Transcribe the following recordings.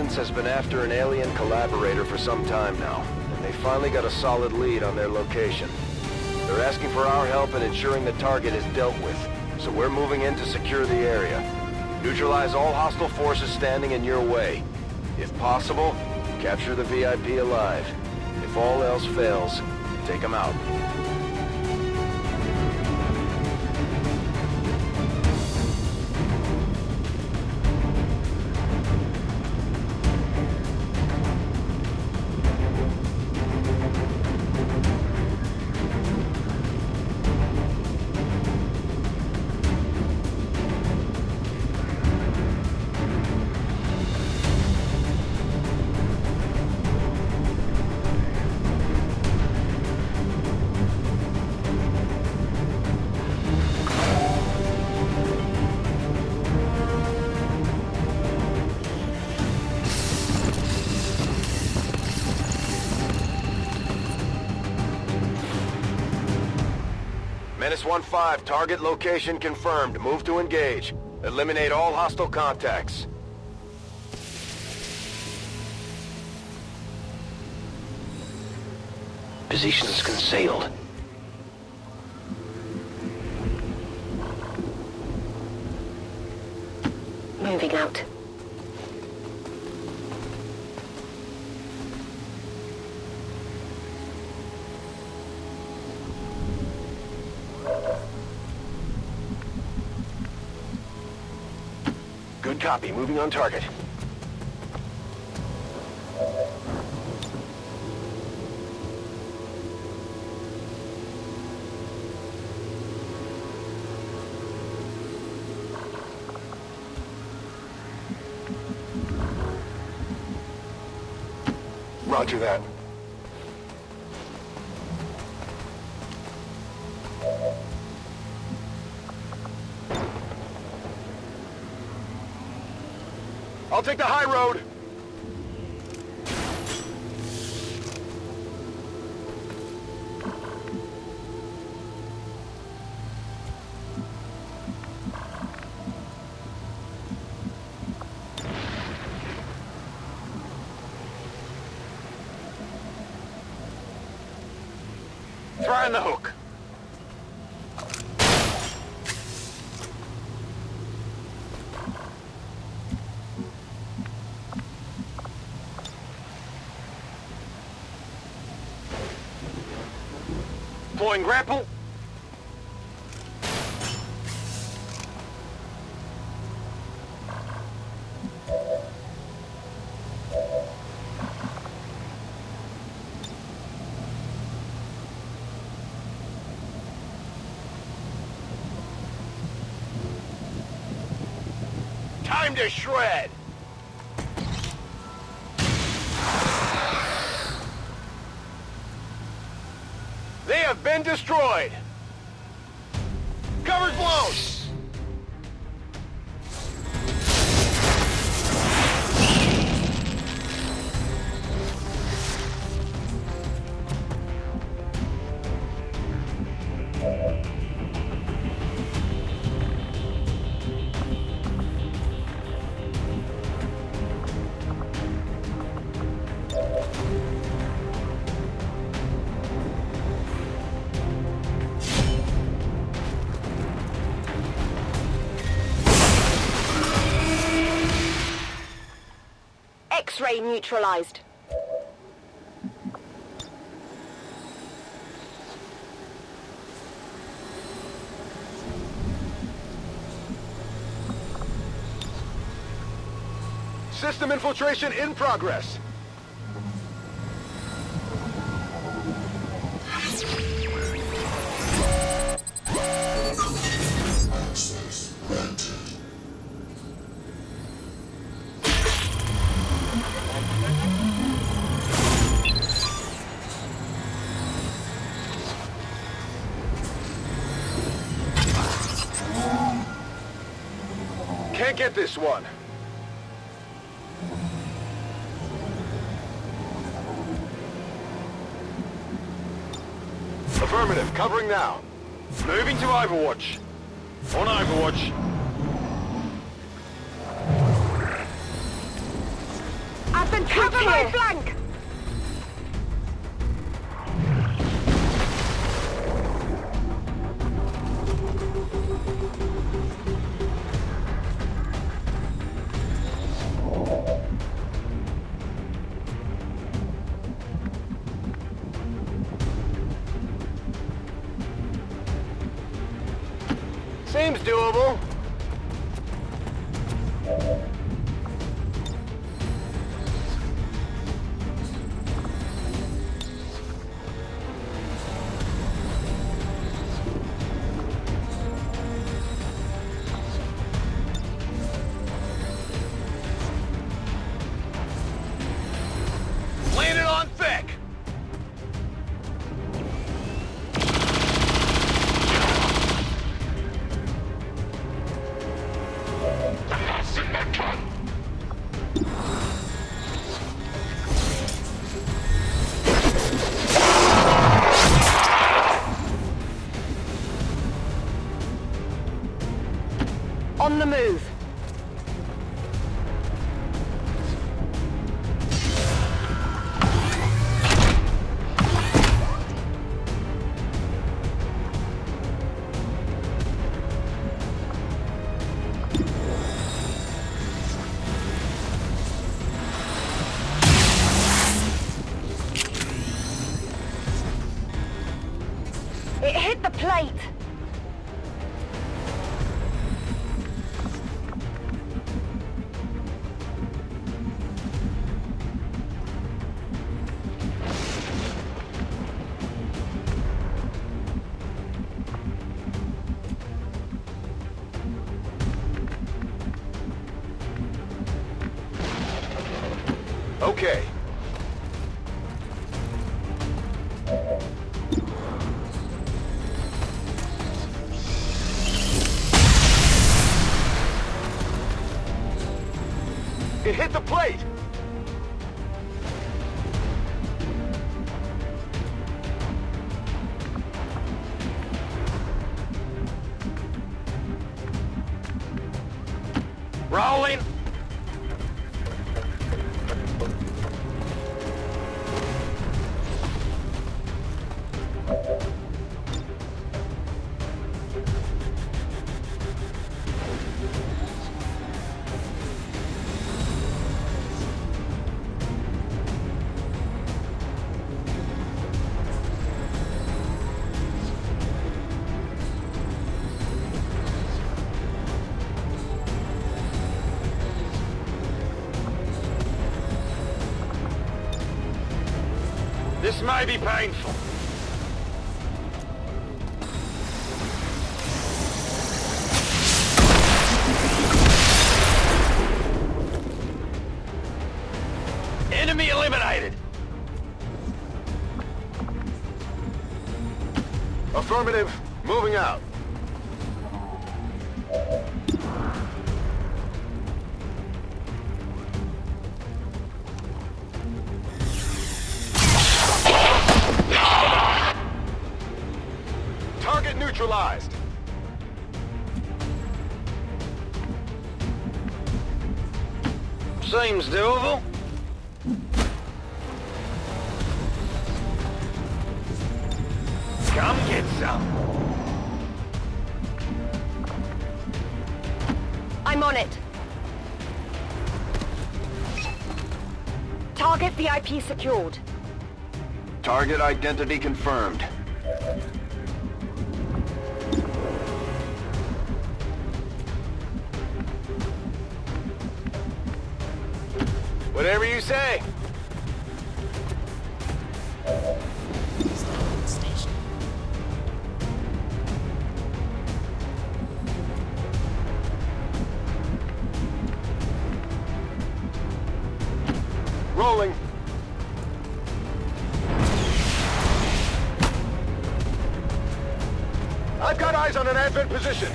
Resistance has been after an alien collaborator for some time now, and they finally got a solid lead on their location. They're asking for our help in ensuring the target is dealt with, so we're moving in to secure the area. Neutralize all hostile forces standing in your way. If possible, capture the VIP alive. If all else fails, take them out. Menace 1-5, target location confirmed. Move to engage. Eliminate all hostile contacts. Positions concealed. Moving out. Copy. Moving on target. Roger that. I'll take the high road. Trying the hook. Grapple. Time to shred! They have been destroyed! Cover's blown! X-ray neutralized. System infiltration in progress. Get this one. Affirmative, covering now. Moving to Overwatch. On Overwatch. German troops Cover my flank! Doable. Plate! It hit the plate! This may be painful. Neutralized. Seems doable. Come get some. I'm on it! Target VIP secured. Target identity confirmed. Whatever you say. Rolling. I've got eyes on an advent position.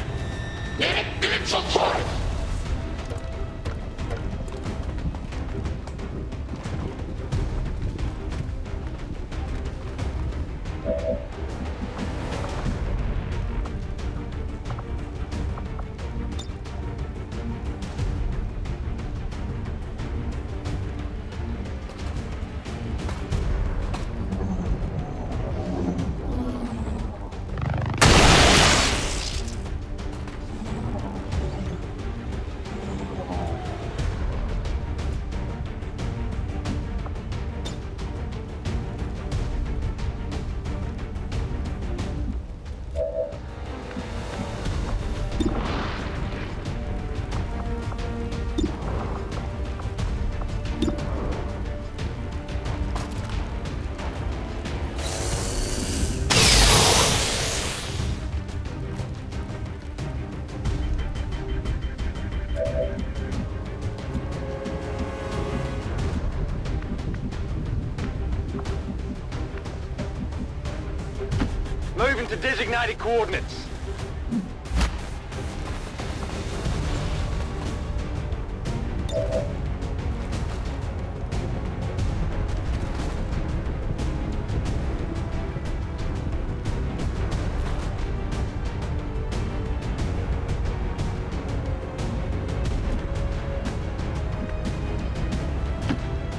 Designated coordinates.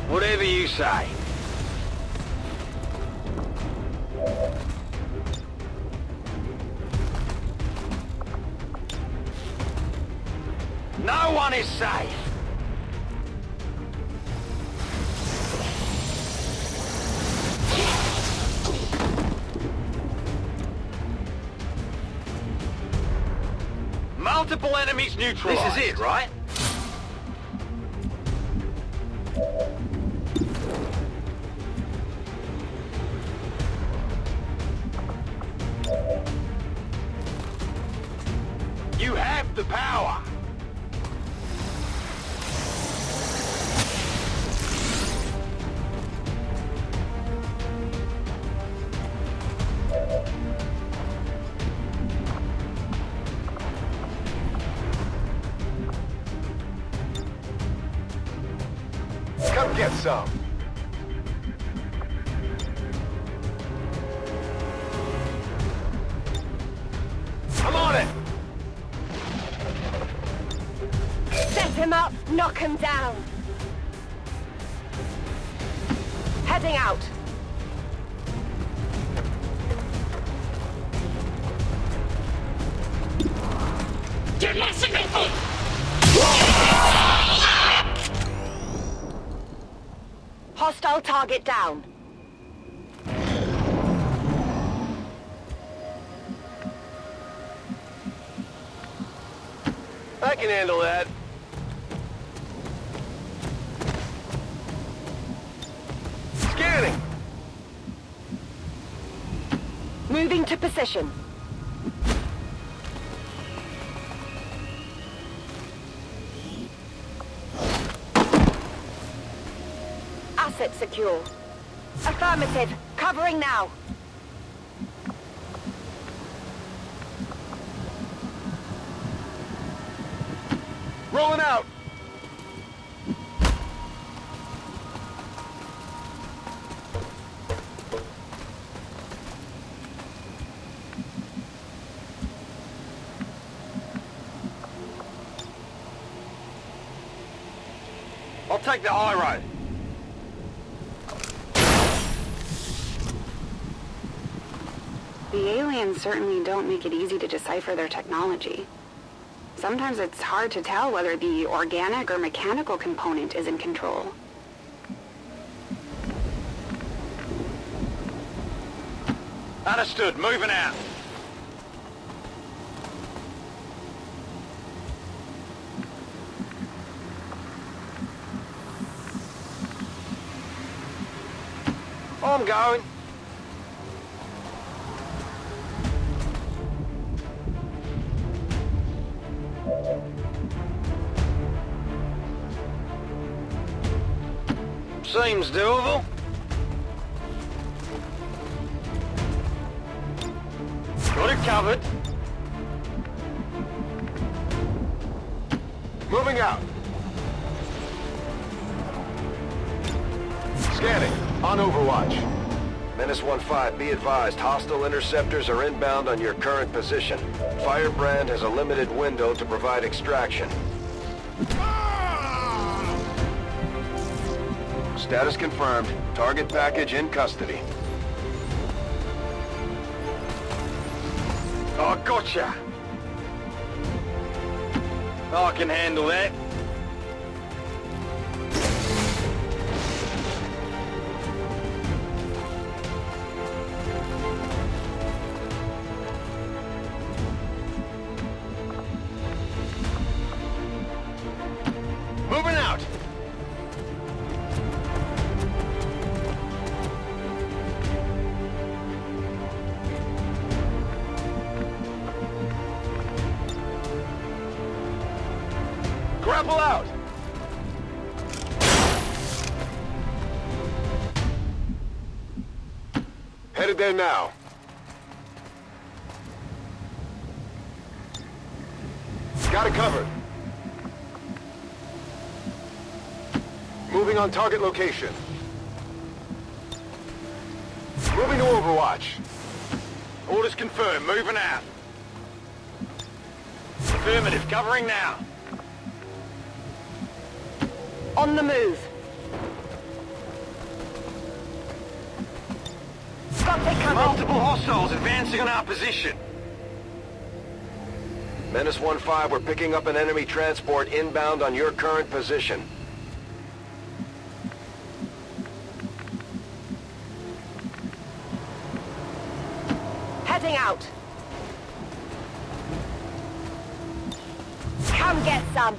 Whatever you say. No one is safe. Multiple enemies neutralized. This is it, right? You have the power. Heading out. Hostile target down. I can handle that. Position. Asset secure. Affirmative. Covering now. Rolling out. Take the high road. The aliens certainly don't make it easy to decipher their technology. Sometimes it's hard to tell whether the organic or mechanical component is in control. Understood. Moving out. I'm going. Seems doable. Got it covered. Moving out. Scanning. On Overwatch. Menace 1-5, be advised, hostile interceptors are inbound on your current position. Firebrand has a limited window to provide extraction. Status confirmed. Target package in custody. Oh, gotcha! I can handle that. headed there now. Got it covered. Moving on target location. Moving to Overwatch. Orders confirmed. Moving out. Affirmative. Covering now. On the move. Multiple hostiles advancing on our position. Menace 1-5, we're picking up an enemy transport inbound on your current position. Heading out. Come get some.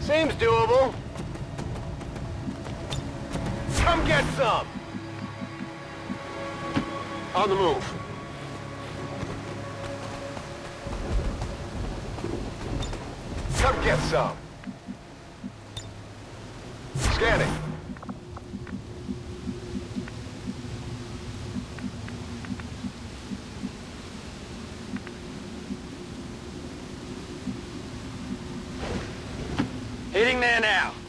Seems doable. Come get some! On the move. Come get some. Scanning. Hitting there now.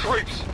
Troops.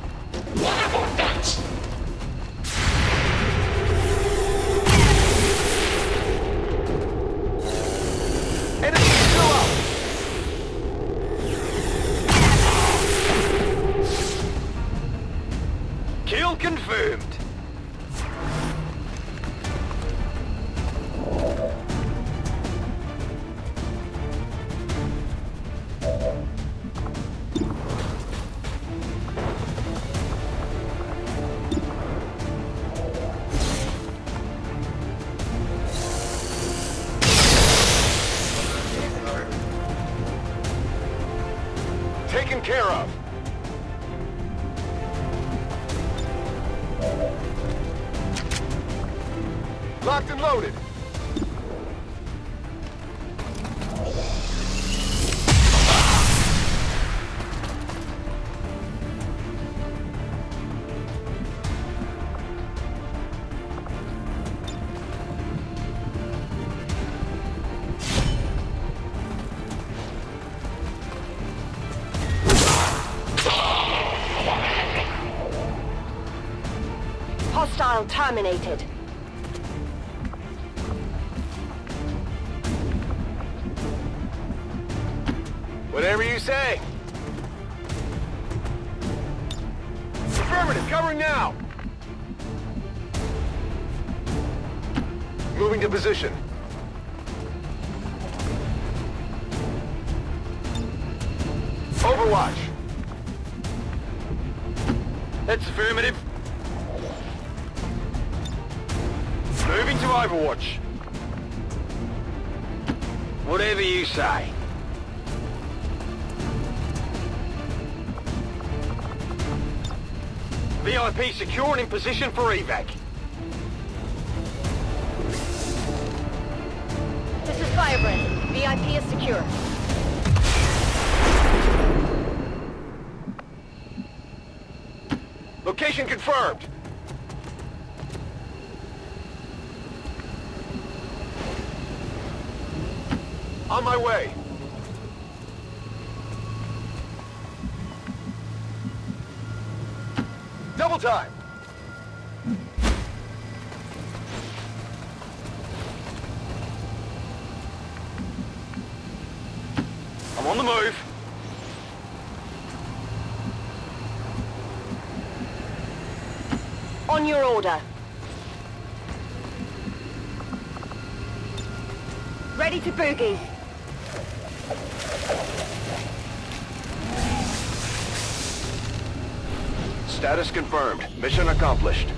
Terminated. Whatever you say. Affirmative, covering now. Moving to position. Moving to Overwatch. Whatever you say. VIP secure and in position for evac. This is Firebrand. VIP is secure. Location confirmed. On my way. Double time. I'm on the move. On your order. ready to boogie. Status confirmed. Mission accomplished.